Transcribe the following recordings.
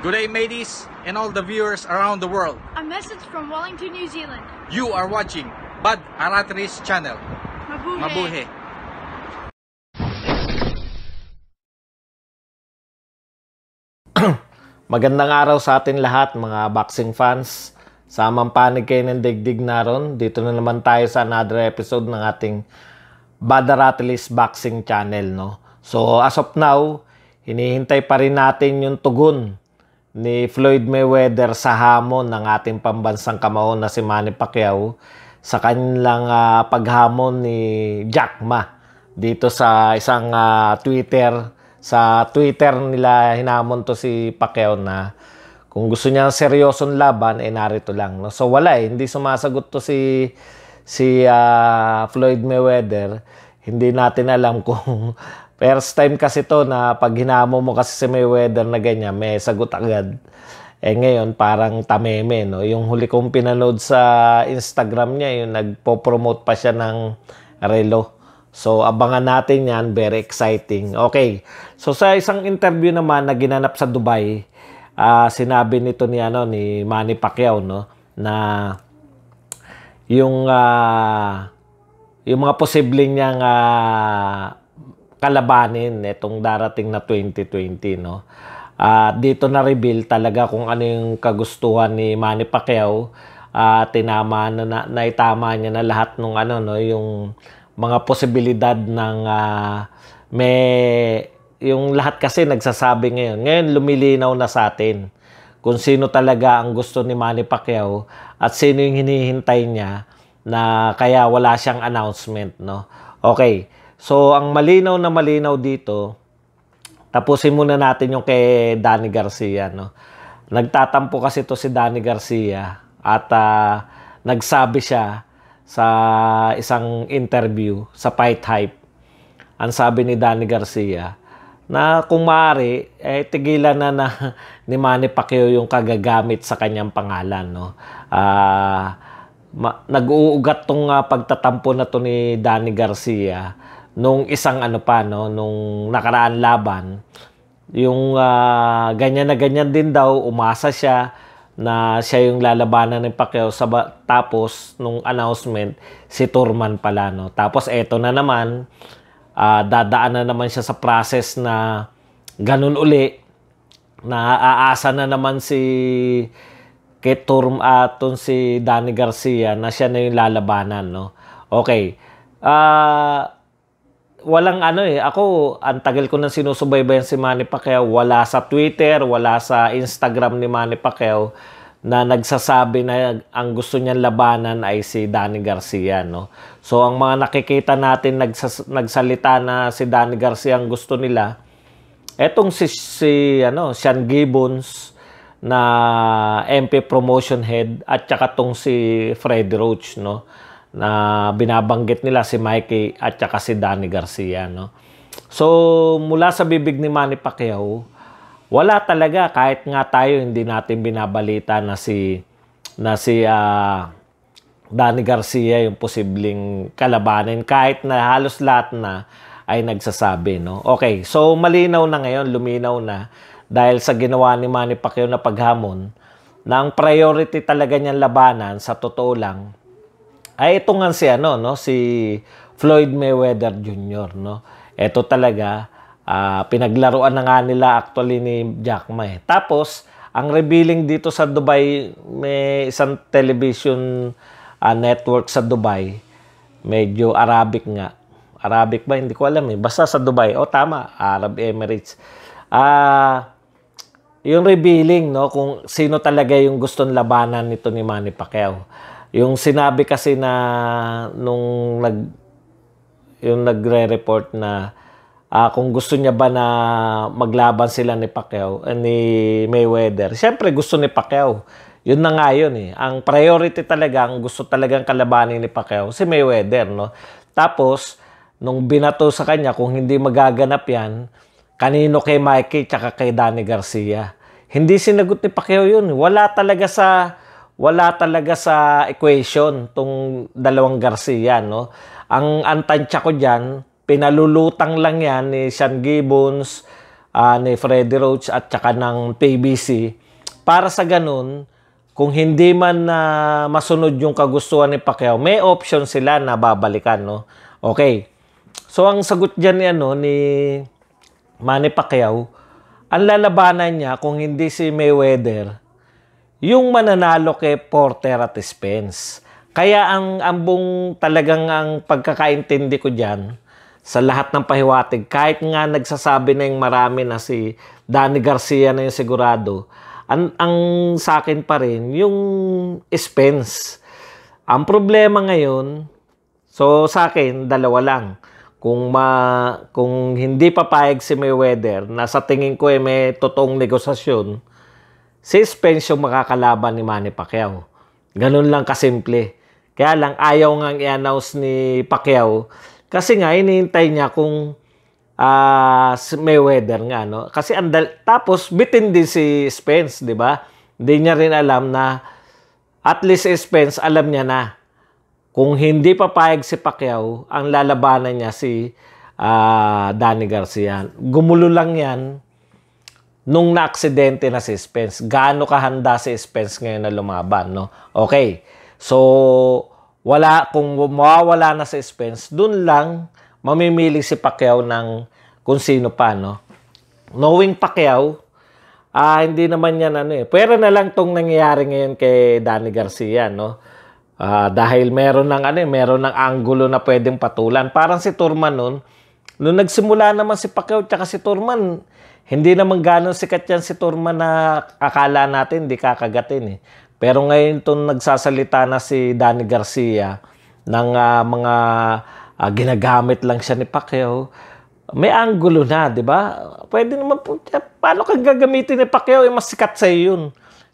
Good day, mateys, and all the viewers around the world. A message from Wellington, New Zealand. You are watching Bad Aratris Channel. Mabuhay. Mabuhay! Magandang araw sa atin lahat mga boxing fans. Samang panig kayo ng digdig naron. Dito na naman tayo sa another episode ng ating Badaratilis Boxing Channel. No? So as of now, hinihintay pa rin natin yung tugon ni Floyd Mayweather sa hamon ng ating pambansang kamahon na si Manny Pacquiao sa kanilang ah, paghamon ni Jack Ma dito sa isang ah, Twitter. Sa Twitter nila hinamon to si Pacquiao na kung gusto niya ng seryosong laban eh narito lang no? So wala eh. Hindi sumasagot to si si ah, Floyd Mayweather. Hindi natin alam kung first time kasi to na pag hinamo mo kasi si Mayweather na ganyan may sagot agad eh ngayon parang tameme no yung huli kong pinanood sa Instagram niya yung nagpo-promote pa siya ng relo So, abangan natin yan. Very exciting. Okay. So, sa isang interview naman na ginanap sa Dubai, ah, sinabi nito ni, ano, ni Manny Pacquiao, no, na yung, ah, yung mga posibleng niyang ah, kalabanin itong darating na 2020, no. Ah, dito na reveal talaga kung ano yung kagustuhan ni Manny Pacquiao. Ah, tinama na, na naitama niya na lahat ng ano no, yung mga posibilidad ng ah, may yung lahat kasi nagsasabi ngayon. Ngayon lumilinaw na sa atin kung sino talaga ang gusto ni Manny Pacquiao at sino yung hinihintay niya na kaya wala siyang announcement, no? Okay. So, ang malinaw na malinaw dito, tapusin muna natin yung kay Danny Garcia, no? Nagtatampo kasi to si Danny Garcia at ah, nagsabi siya sa isang interview sa Fight Hype. Ang sabi ni Danny Garcia na kung maaari, eh, tigilan na na ni Manny Pacquiao yung kagagamit sa kanyang pangalan. No? Ma- nag-uugat tong ah, pagtatampo na to ni Danny Garcia nung isang ano pa, no? nung nakaraan laban. Yung ah, ganyan na ganyan din daw, umasa siya na siya yung lalabanan ng Pacquiao sa tapos nung announcement si Turman pala no tapos eto na naman ah, dadaan na naman siya sa process na ganun uli na aasa na naman si kay Turm aton si Danny Garcia na siya na yung lalabanan no okay ah walang ano eh. Ako, ang tagal ko nang sinusubaybayan si Manny Pacquiao. Wala sa Twitter, wala sa Instagram ni Manny Pacquiao na nagsasabi na ang gusto niyang labanan ay si Danny Garcia, no? So, ang mga nakikita natin nagsas- nagsalita na si Danny Garcia ang gusto nila, etong si, si ano, Sean Gibbons na MP promotion head at saka tong si Fred Roach, no? Na binabanggit nila si Mikey at saka si Danny Garcia no. So mula sa bibig ni Manny Pacquiao, wala talaga kahit nga tayo hindi natin binabalita na si na si ah, Danny Garcia yung posibleng kalabanin kahit na halos lahat na ay nagsasabi no. Okay, so malinaw na ngayon, luminaw na dahil sa ginawa ni Manny Pacquiao na paghamon na ang priority talaga niyang labanan sa totoo lang ay ito nga si ano no? Si Floyd Mayweather Jr. no? Ito talaga ah, pinaglaruan na nga nila actually ni Jack Ma eh. tapos ang revealing dito sa Dubai may isang television ah, network sa Dubai medyo Arabic nga. Arabic ba? Hindi ko alam eh. Basta sa Dubai. Oh tama Arab Emirates. Ah yung revealing no? Kung sino talaga yung gustong labanan nito ni Manny Pacquiao yung sinabi kasi na nung nag yung nagre-report na ah, kung gusto niya ba na maglaban sila ni Pacquiao eh, ni Mayweather. Siyempre gusto ni Pacquiao. Yun na nga yun eh. Ang priority talaga, ang gusto talagang kalabanin ni Pacquiao si Mayweather, no? Tapos nung binato sa kanya kung hindi magaganap yan, kanino kay Mikey tsaka kay Danny Garcia. Hindi sinagot ni Pacquiao yun. Wala talaga sa wala talaga sa equation tong dalawang Garcia, no? Ang antansya ko diyan, pinalulutang lang yan ni Sean Gibbons, ah, ni Freddie Roach at saka ng PBC para sa ganun kung hindi man na masunod yung kagustuhan ni Pacquiao, may option sila na babalikan, no? Okay. So, ang sagot dyan ni, ano, ni Manny Pacquiao, ang lalabanan niya kung hindi si Mayweather, yung mananalo kay Porter at Spence. Kaya ang ambong talagang ang pagkakaintindi ko dyan, sa lahat ng pahiwatig, kahit nga nagsasabi na yung marami na si Danny Garcia na yung sigurado, ang, ang sa akin pa rin, yung Spence. Ang problema ngayon, so sa akin, dalawa lang. Kung ma kung hindi papayag si Mayweather na sa tingin ko ay may totoong negosasyon, si Spence yung makakalaban ni Manny Pacquiao. Ganun lang kasimple. Kaya lang ayaw nga i-announce ni Pacquiao kasi nga hinihintay niya kung si Mayweather nga no. Kasi andal tapos bitin din si Spence, 'di ba? Hindi niya rin alam na at least si Spence alam niya na kung hindi papayag si Pacquiao, ang lalabanan niya si ah, Danny Garcia. Gumulo lang 'yan nung na-aksidente na si Spence. Gaano kahanda si Spence ngayon na lumaban, no? Okay. So, wala, kung mawawala na si Spence, dun lang mamimili si Pacquiao ng kung sino pa, no? Knowing Pacquiao, ah hindi naman yan ano eh. Pero na lang tong nangyayari ngayon kay Danny Garcia, no? Ah, dahil meron ng ano eh, meron ng anggulo na pwedeng patulan. Parang si Turman nun, nung nagsimula naman si Pacquiao tsaka si Turman, hindi naman gano'ng sikat yan si Turman na akala natin di kakagatin eh. Pero ngayon itong nagsasalita na si Danny Garcia ng ah, mga ah, ginagamit lang siya ni Pacquiao, may anggulo na, di ba? Pwede naman po, paano kang gagamitin ni Pacquiao? Eh, mas sikat sa'yo yun.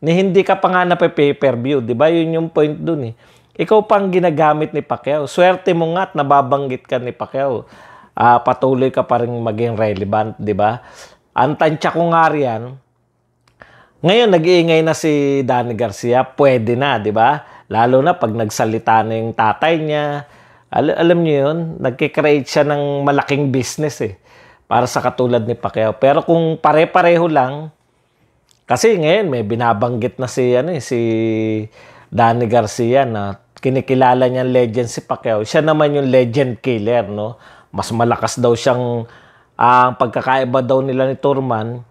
Ni hindi ka pa nga na pay-per-view, di ba? Yun yung point dun eh. Ikaw pang ginagamit ni Pacquiao. Swerte mo nga at nababanggit ka ni Pacquiao. Ah, patuloy ka pa rin maging relevant, di ba? Ang tansya ko nga riyan, ngayon, nag-iingay na si Danny Garcia, pwede na, di ba? Lalo na pag nagsalita na yung tatay niya. Al- alam niyo yun, nagkikreate siya ng malaking business eh. Para sa katulad ni Pacquiao. Pero kung pare-pareho lang, kasi ngayon may binabanggit na si, ano, eh, si Danny Garcia na kinikilala niyang legend si Pacquiao. Siya naman yung legend killer, no? Mas malakas daw siyang, ang pagkakaiba daw nila ni Turman,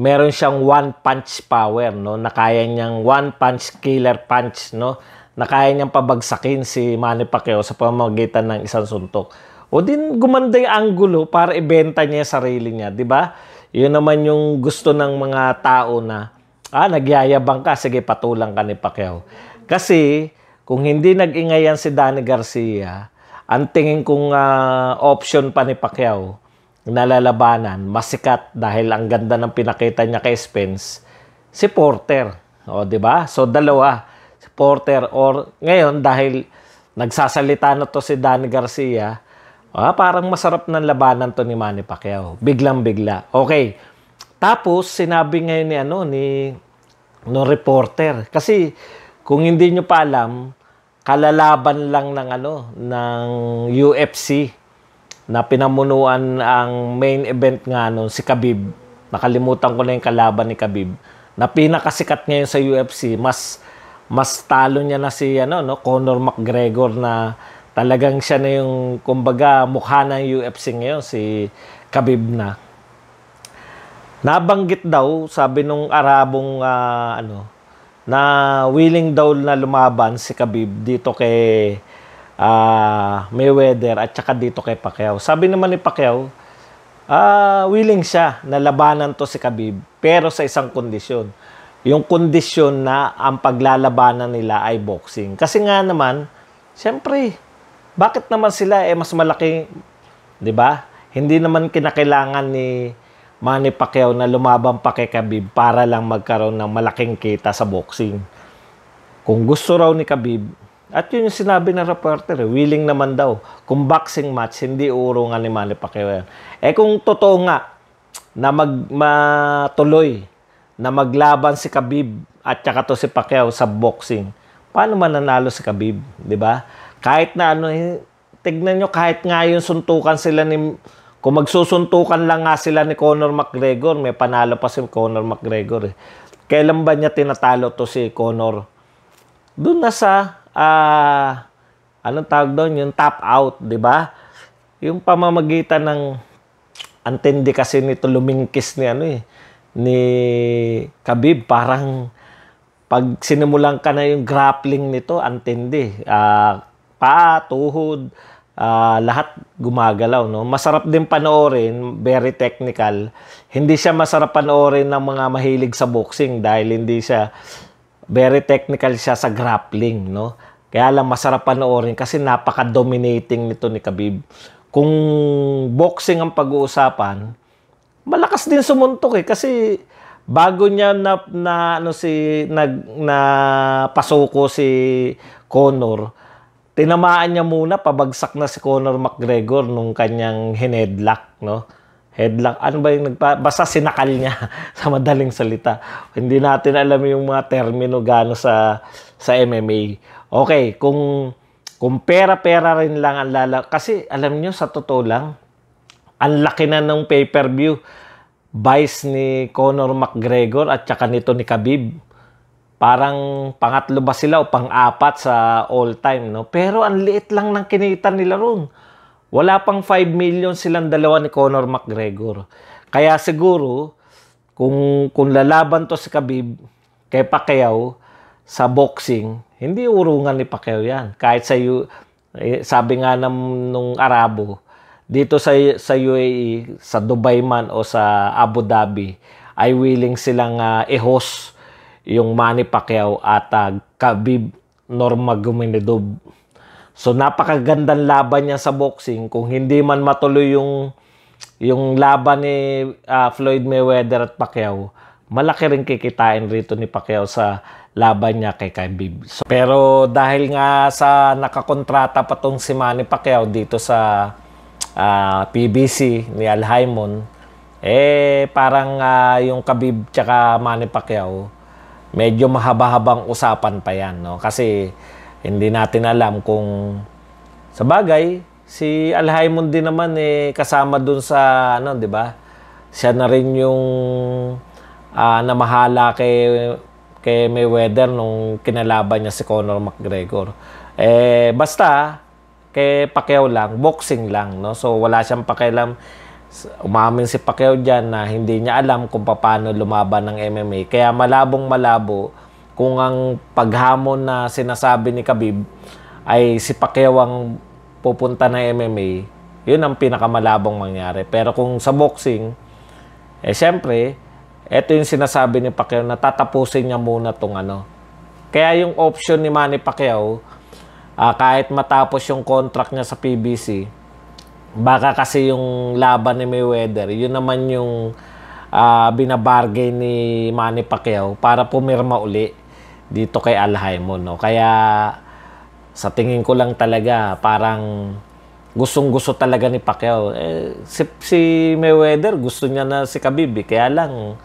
meron siyang one punch power no na kaya niyang one punch killer punch no na kaya niyang pabagsakin si Manny Pacquiao sa pamamagitan ng isang suntok. O din gumanda yung anggulo para ibenta niya yung sarili niya, di ba? Yun naman yung gusto ng mga tao na ah nagyayabang ka, sige patulang ka ni Pacquiao. Kasi kung hindi nag-ingayan si Danny Garcia, ang tingin kong ah, option pa ni Pacquiao nalalabanan, masikat dahil ang ganda ng pinakita niya kay Spence, si Porter. O, di ba? So, dalawa. Si Porter or ngayon dahil nagsasalita na to si Danny Garcia, ah, parang masarap ng labanan to ni Manny Pacquiao. Biglang bigla. Okay. Tapos, sinabi ngayon ni ano, ni no reporter. Kasi, kung hindi nyo pa alam, kalalaban lang ng ano, ng UFC na pinamunuan ang main event nga nun, si Khabib. Nakalimutan ko na yung kalaban ni Khabib. Na pinakasikat ngayon sa UFC, mas mas talo niya na si ano no Conor McGregor na talagang siya na yung kumbaga mukha ng UFC ngayon si Khabib na. Nabanggit daw sabi nung Arabong ah, ano na willing daw na lumaban si Khabib dito kay ah, Mayweather at saka dito kay Pacquiao. Sabi naman ni Pacquiao, ah, willing siya na labanan to si Khabib pero sa isang kondisyon. Yung kondisyon na ang paglalabanan nila ay boxing. Kasi nga naman, siyempre, bakit naman sila eh mas malaki, 'di ba? Hindi naman kinakailangan ni Manny Pacquiao na lumaban pa kay Khabib para lang magkaroon ng malaking kita sa boxing. Kung gusto raw ni Khabib, at yun yung sinabi ng reporter, eh, willing naman daw. Kung boxing match, hindi urungan ni Manny Pacquiao yan. Eh kung totoo nga na mag, matuloy, na maglaban si Khabib at saka to si Pacquiao sa boxing, paano mananalo si Khabib, di ba? Kahit na ano, eh, tignan nyo, kahit nga yung suntukan sila ni Kung magsusuntukan lang nga sila ni Conor McGregor, may panalo pa si Conor McGregor eh. Kailan ba niya tinatalo to si Conor? Doon na sa, ah, anong tawag doon? Yung top out, di ba? Yung pamamagitan ng antindi kasi nito lumingkis ni ano eh, ni Khabib parang pag sinimulan ka na yung grappling nito, antindi. Ah, paa, tuhod, ah, lahat gumagalaw. No? Masarap din panoorin, very technical. Hindi siya masarap panoorin ng mga mahilig sa boxing dahil hindi siya, very technical siya sa grappling. No? Kaya lang masarap panoorin kasi napaka-dominating nito ni Khabib. Kung boxing ang pag-uusapan, malakas din sumuntok eh kasi bago niya na, na ano si nag na pasuko si Conor tinamaan niya muna pabagsak na si Conor McGregor nung kanyang hinedlock no? Headlock. Ano ba yung nagpa basta sinakal niya sa madaling salita. Hindi natin alam yung mga termino gano sa sa MMA okay kung kung pera-pera rin lang ang lala kasi alam niyo sa totoo lang ang laki na ng pay-per-view. Buys ni Conor McGregor at saka nito ni Khabib. Parang pangatlo ba sila o pang-apat sa all time, no? Pero ang liit lang ng kinita nila ron. Wala pang 5 million silang dalawa ni Conor McGregor. Kaya siguro, kung, kung lalaban to si Khabib kay Pacquiao sa boxing, hindi urungan ni Pacquiao yan. Kahit sa, eh, sabi nga ng, nung Arabo, dito sa sa UAE, sa Dubai man o sa Abu Dhabi, ay willing silang uh, i-host yung Manny Pacquiao at uh, Khabib Nurmagomedov. So napakagandang laban niya sa boxing kung hindi man matuloy yung yung laban ni uh, Floyd Mayweather at Pacquiao, malaki rin kikitain rito ni Pacquiao sa laban niya kay Khabib. So, pero dahil nga sa nakakontrata pa tong si Manny Pacquiao dito sa uh, PBC ni Al Haymon, eh parang uh, yung Khabib tsaka Manny Pacquiao, medyo mahaba-habang usapan pa yan. No? Kasi hindi natin alam kung sa bagay, si Al Haymon din naman eh kasama dun sa ano, 'di ba? Siya na rin yung uh, namahala kay kay Mayweather nung kinalaban niya si Conor McGregor. Eh basta kay Pacquiao lang, boxing lang, no? So wala siyang pakialam. Umamin si Pacquiao diyan na hindi niya alam kung paano lumaban ng MMA. Kaya malabong malabo kung ang paghamon na sinasabi ni Khabib ay si Pacquiao ang pupunta ng MMA, yun ang pinakamalabong mangyari. Pero kung sa boxing, eh syempre, ito yung sinasabi ni Pacquiao na tatapusin niya muna tong ano. Kaya yung option ni Manny Pacquiao, uh, kahit matapos yung contract niya sa PBC, baka kasi yung laban ni Mayweather, yun naman yung uh, binabargain ni Manny Pacquiao para pumirma uli dito kay Al Haymon. No? Kaya sa tingin ko lang talaga parang gustong gusto talaga ni Pacquiao. Eh, si, si Mayweather gusto niya na si Khabib. Eh. Kaya lang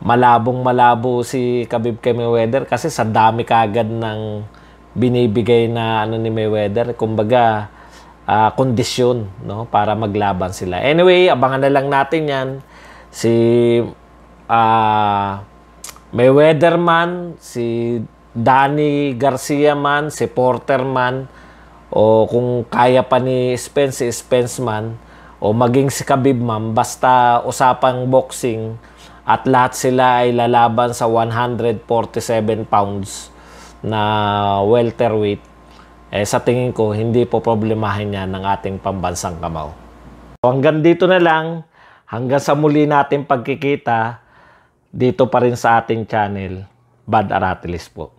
malabong malabo si Khabib kay Mayweather kasi sa dami kagad ng binibigay na ano ni Mayweather, kumbaga uh, kondisyon no para maglaban sila. Anyway, abangan na lang natin 'yan si uh, Mayweather man, si Danny Garcia man, si Porter man o kung kaya pa ni Spence, si Spence man o maging si Khabib man, basta usapang boxing at lahat sila ay lalaban sa 147 pounds na welterweight, eh sa tingin ko, hindi po problemahin yan ng ating pambansang kamaw. So, hanggang dito na lang, hanggang sa muli natin pagkikita, dito pa rin sa ating channel, Bad Aratilis po.